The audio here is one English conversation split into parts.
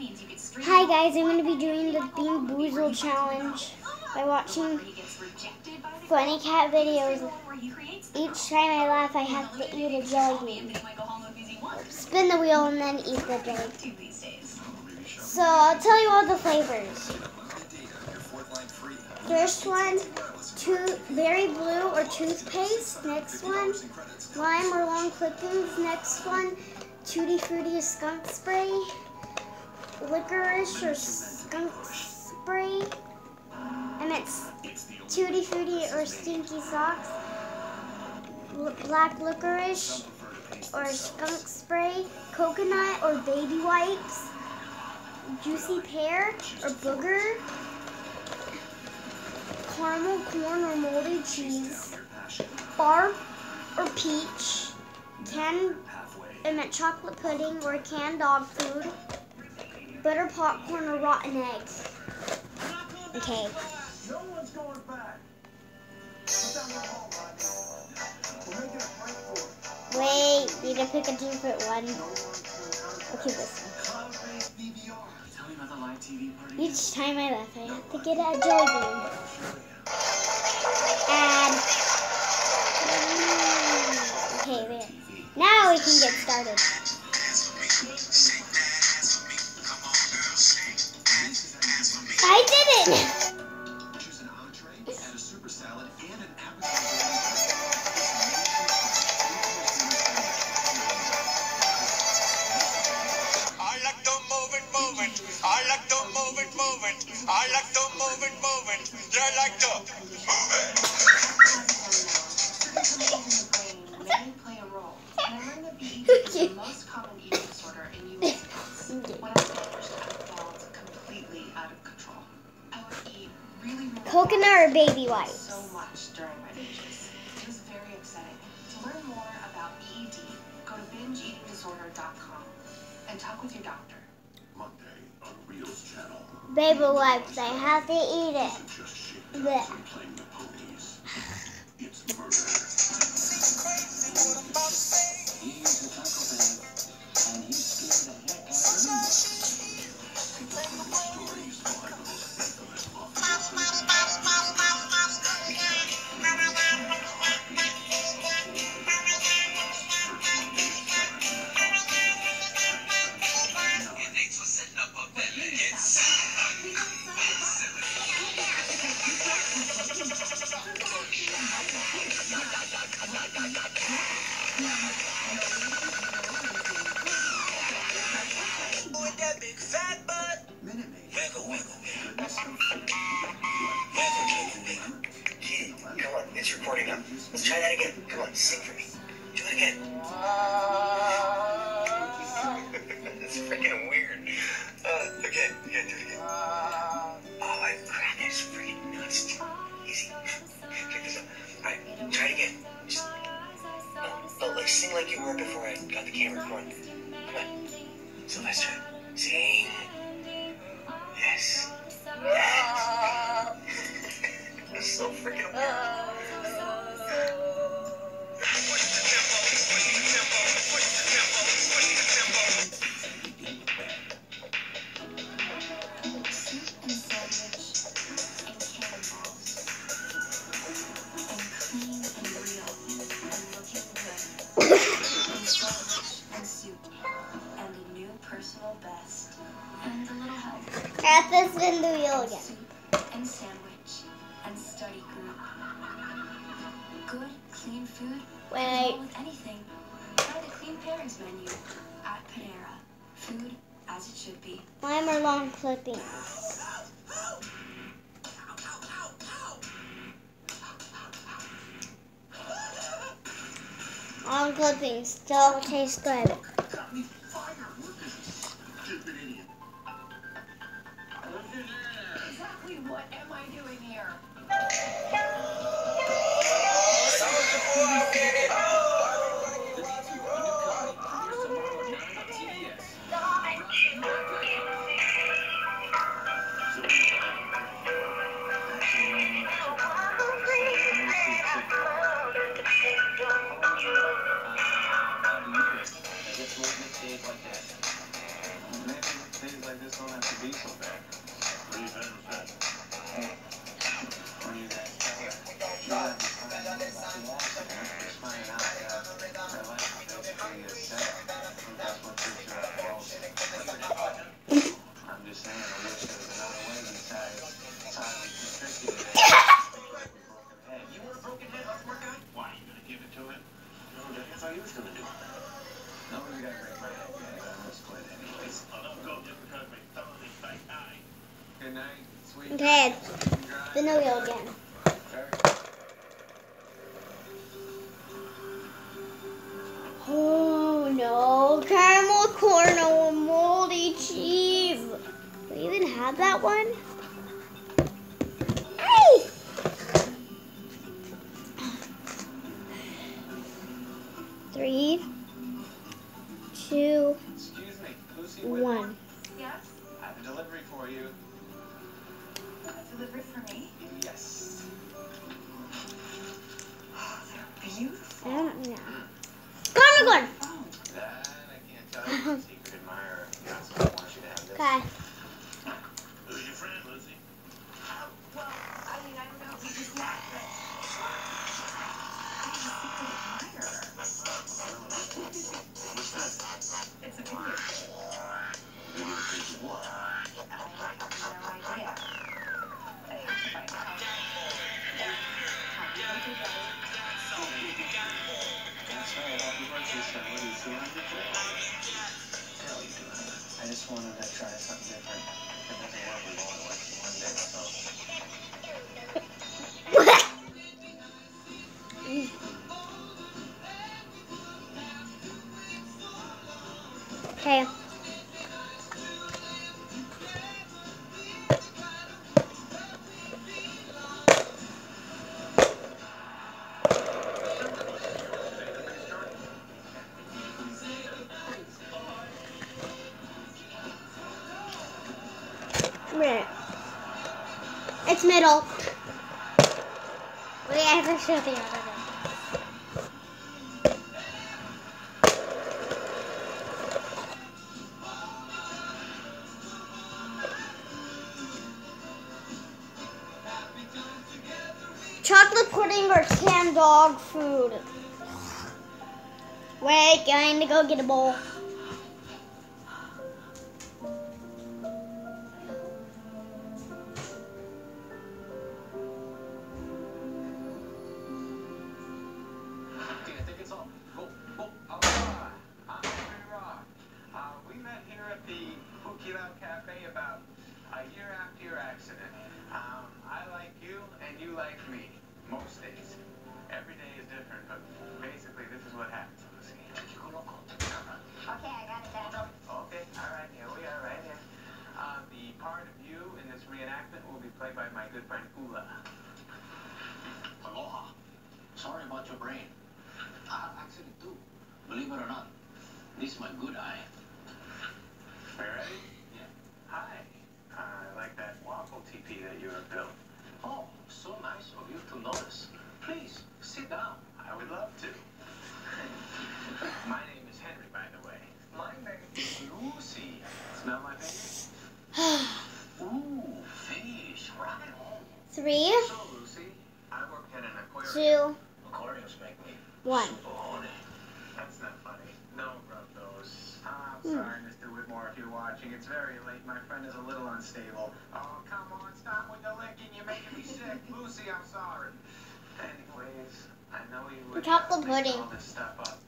Hi guys, I'm going to be doing the Bean Boozled challenge by watching funny cat videos. Each time I laugh, I have to eat a jelly bean. Spin the wheel and then eat the jelly. So I'll tell you all the flavors. First one, tooth, berry blue or toothpaste. Next one, lime or lawn clippings. Next one, tutti frutti skunk spray. Licorice or skunk spray. And it's tutti frutti or stinky socks. Black licorice or skunk spray. Coconut or baby wipes. Juicy pear or booger caramel corn or moldy cheese, barf or peach, canned meant chocolate pudding or canned dog food, butter popcorn or rotten eggs. Okay. Wait, need to pick a different one. Okay, this one. Each time I laugh, I have to get a jelly bean. And okay, there. Now we can get started. Really Coconut baby wipes? so much during my binges. It was very upsetting. To learn more about BED, go to bingeeatingdisorder.com and talk with your doctor. Monday on Reels channel. Baby wipes, I have to eat it. Just shit the ponies. It's murder. Sing like you were before I got the camera. Come on. So let's. Sing. Yes. Yes. That's so freaking weird. Food. Wait. Can with anything. Try the clean pairings menu at Panera. Food as it should be. Lawn clippings. Lawn clippings still taste good. This don't have to be so bad. What do you think? Hey, when you guys tell her, you have to find out about the accident, just find out that her life basically is set. I think that's what puts her at fault. I'm just saying, I wish there was another way besides highly constricted. You want a broken head hardware guy? Why, are you gonna give it to him? No, that's how he was gonna do it. Nobody's gonna break my head, guys. I'm gonna split anyways. Oh, don't go just because Okay, Drive. spin the wheel again. Oh no, caramel corn or moldy cheese. We even have that one? Hey! Three, I just wanted to try something different. Middle. Wait, I have to show the other one. Chocolate pudding or canned dog food? Wait, going to go get a bowl. The Hukilau Cafe about a year after your accident. Um, I like you and you like me. Most days. Every day is different, but basically this is what happens. Lucy. Okay, I got it down. Okay, all right, here we are, right here. Uh, the part of you in this reenactment will be played by my good friend Ula. Aloha. Sorry about your brain. I have accident too. Believe it or not. This is my good eye. Are you ready? Yeah. Hi. Uh, I like that waffle teepee that you have built. Oh, so nice of you to notice. Please, sit down. I would love to. my name is Henry, by the way. My name is Lucy. Smell my fingers? Ooh, fish. Right on. Three, So, Lucy, I work at an aquarium. two, Aquariums make me one. That's not funny. Don't those. Ah, I'm Hmm. sorry, Mr. Whitmore, if you're watching. It's very late. My friend is a little unstable. Oh, come on. Stop with the licking. You're making me sick. Lucy, I'm sorry. Anyways, I know you would Chocolate uh, pudding. all this stuff up.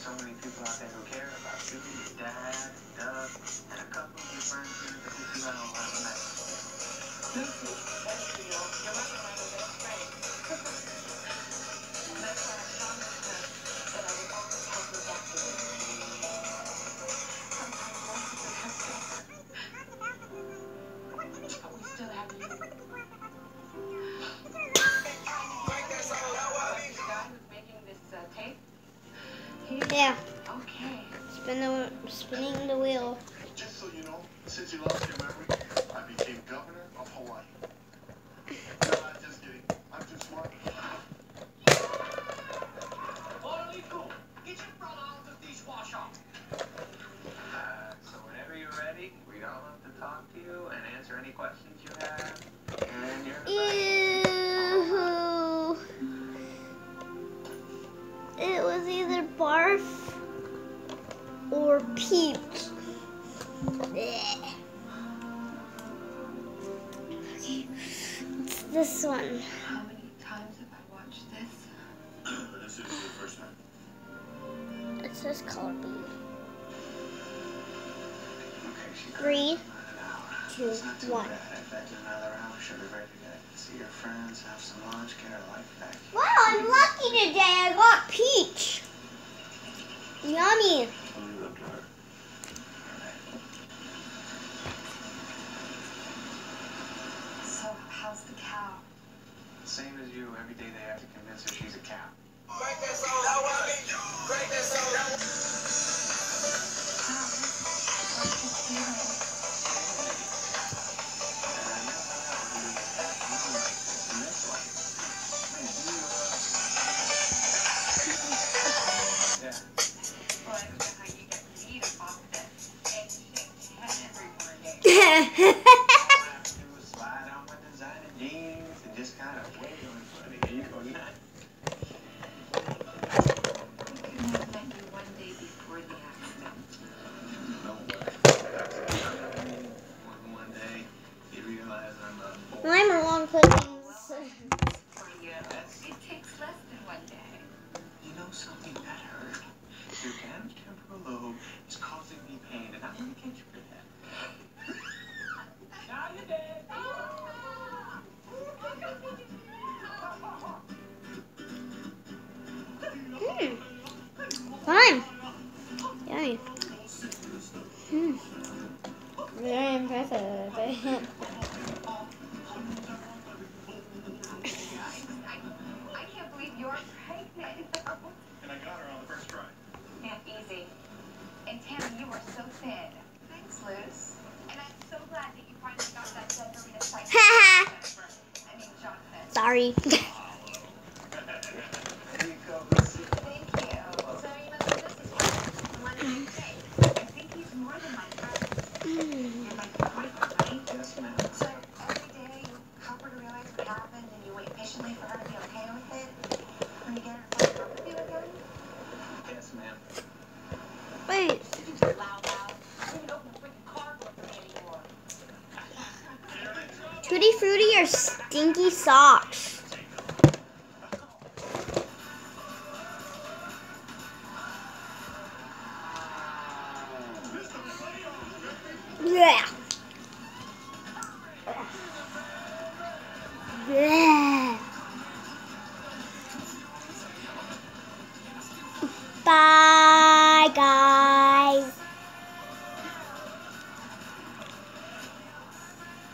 So many people out there who care about you, your dad, Doug, and a couple of your friends here Yeah, okay. spin the spinning the wheel. Just so you know, since you lost your memory, I became governor of Hawaii. says color B. Three, two, one. Wow, I'm lucky today. I got peach. Yummy. How's the cow? Same as you. Every day they have to convince her she's a cow. Break that soul. Break that song. alone is causing me pain, and I'm going to catch you for that. now you're dead. Fine. Yummy. Mm. Very impressive. I can't believe you're pregnant. and I got her on the first try. Yeah, easy. And Tammy, you are so thin. Thanks, Luz. And I'm so glad that you finally got that Haha. I mean, Sorry.